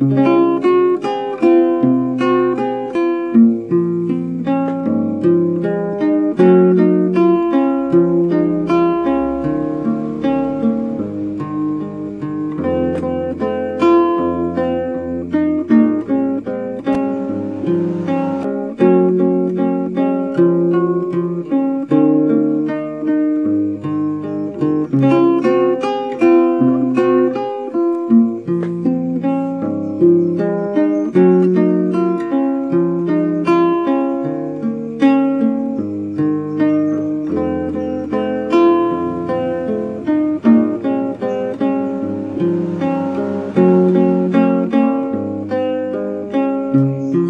Música thank you